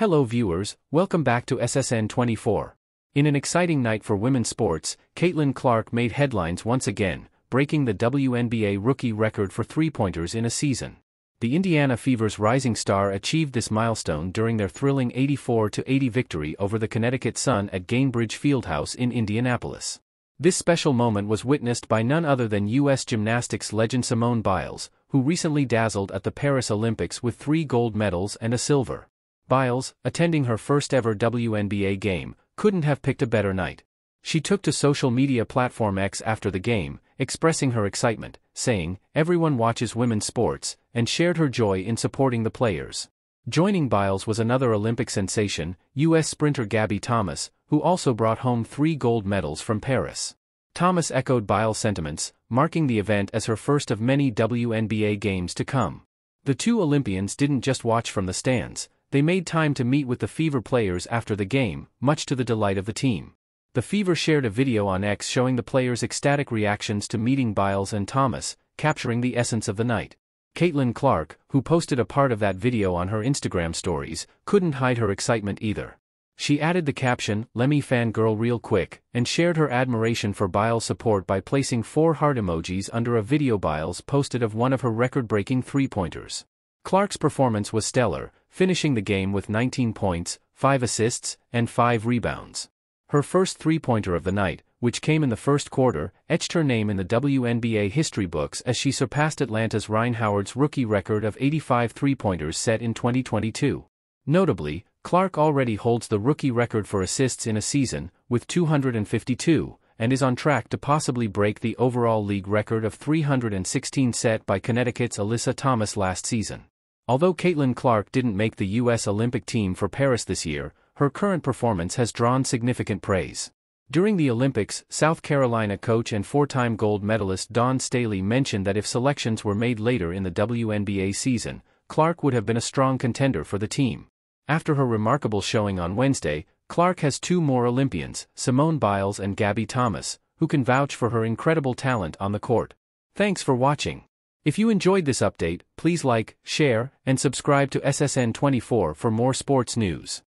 Hello viewers, welcome back to SSN 24. In an exciting night for women's sports, Caitlin Clark made headlines once again, breaking the WNBA rookie record for three-pointers in a season. The Indiana Fever's rising star achieved this milestone during their thrilling 84-80 victory over the Connecticut Sun at Gainbridge Fieldhouse in Indianapolis. This special moment was witnessed by none other than U.S. gymnastics legend Simone Biles, who recently dazzled at the Paris Olympics with three gold medals and a silver. Biles, attending her first ever WNBA game, couldn't have picked a better night. She took to social media platform X after the game, expressing her excitement, saying, Everyone watches women's sports, and shared her joy in supporting the players. Joining Biles was another Olympic sensation, U.S. sprinter Gabby Thomas, who also brought home three gold medals from Paris. Thomas echoed Biles' sentiments, marking the event as her first of many WNBA games to come. The two Olympians didn't just watch from the stands, they made time to meet with the Fever players after the game, much to the delight of the team. The Fever shared a video on X showing the players' ecstatic reactions to meeting Biles and Thomas, capturing the essence of the night. Caitlin Clark, who posted a part of that video on her Instagram stories, couldn't hide her excitement either. She added the caption, Lemmy fangirl real quick, and shared her admiration for Biles' support by placing four heart emojis under a video Biles posted of one of her record-breaking three-pointers. Clark's performance was stellar, finishing the game with 19 points, 5 assists, and 5 rebounds. Her first three-pointer of the night, which came in the first quarter, etched her name in the WNBA history books as she surpassed Atlanta's Rhyne Howard's rookie record of 85 three-pointers set in 2022. Notably, Clark already holds the rookie record for assists in a season, with 252, and is on track to possibly break the overall league record of 316 set by Connecticut's Alyssa Thomas last season. Although Caitlin Clark didn't make the U.S. Olympic team for Paris this year, her current performance has drawn significant praise. During the Olympics, South Carolina coach and four-time gold medalist Dawn Staley mentioned that if selections were made later in the WNBA season, Clark would have been a strong contender for the team. After her remarkable showing on Wednesday, Clark has two more Olympians, Simone Biles and Gabby Thomas, who can vouch for her incredible talent on the court. Thanks for watching. If you enjoyed this update, please like, share, and subscribe to SSN24 for more sports news.